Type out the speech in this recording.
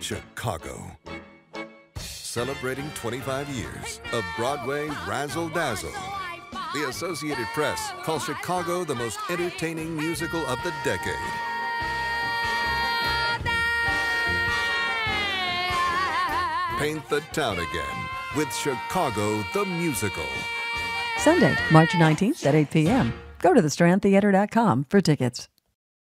Chicago. Celebrating 25 years of Broadway razzle dazzle. The Associated Press calls Chicago the most entertaining musical of the decade. Paint the town again with Chicago the Musical. Sunday, March 19th at 8 p.m. Go to thestrandtheatre.com for tickets.